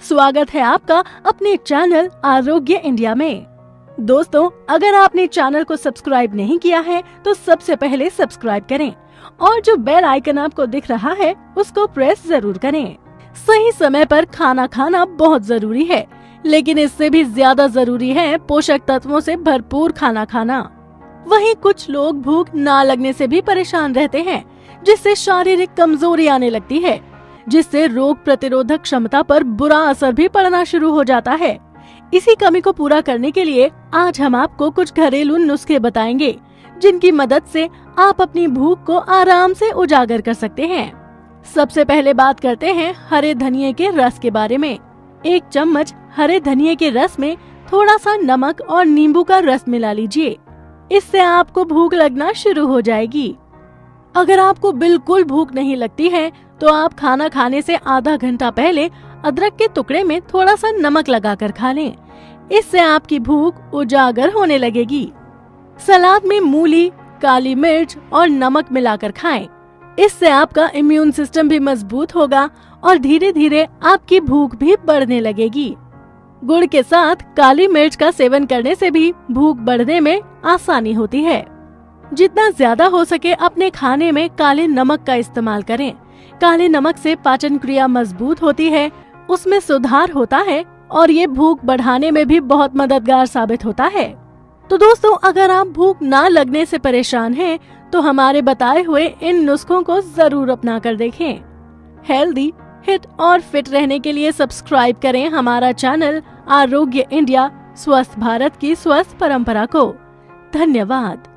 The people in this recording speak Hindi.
स्वागत है आपका अपने चैनल आरोग्य इंडिया में। दोस्तों, अगर आपने चैनल को सब्सक्राइब नहीं किया है तो सबसे पहले सब्सक्राइब करें और जो बेल आइकन आपको दिख रहा है, उसको प्रेस ज़रूर करें। सही समय पर खाना खाना बहुत ज़रूरी है, लेकिन इससे भी ज़्यादा ज़रूरी है पोषक तत्वों से भरपूर खाना खाना। वहीं कुछ लोग भूख ना लगने से भी परेशान रहते हैं, जिससे शारीरिक कमज़ोरी आने लगती है जिससे रोग प्रतिरोधक क्षमता पर बुरा असर भी पड़ना शुरू हो जाता है। इसी कमी को पूरा करने के लिए आज हम आपको कुछ घरेलू नुस्खे बताएँगे, जिनकी मदद से आप अपनी भूख को आराम से उजागर कर सकते हैं। सबसे पहले बात करते हैं हरे धनिए के रस के बारे में। एक चम्मच हरे धनिए के रस में थोड़ा सा नमक और नींबू का रस मिला लीजिए। इससे आपको भूख लगना शुरू हो जाएगी। अगर आपको बिल्कुल भूख नहीं लगती है तो आप खाना खाने से आधा घंटा पहले अदरक के टुकड़े में थोड़ा सा नमक लगाकर खा लें। इससे आपकी भूख उजागर होने लगेगी। सलाद में मूली, काली मिर्च और नमक मिलाकर खाएँ। इससे आपका इम्यून सिस्टम भी मज़बूत होगा और धीरे धीरे आपकी भूख भी बढ़ने लगेगी। गुड़ के साथ काली मिर्च का सेवन करने से भी भूख बढ़ने में आसानी होती है। जितना ज़्यादा हो सके अपने खाने में काले नमक का इस्तेमाल करें। काले नमक से पाचन क्रिया मज़बूत होती है उसमें सुधार होता है और ये भूख बढ़ाने में भी बहुत मददगार साबित होता है। तो दोस्तों अगर आप भूख ना लगने से परेशान हैं, तो हमारे बताए हुए इन नुस्खों को ज़रूर अपना कर देखें। हेल्दी हिट और फिट रहने के लिए सब्सक्राइब करें हमारा चैनल आरोग्य इंडिया स्वस्थ भारत की स्वस्थ परंपरा को। धन्यवाद।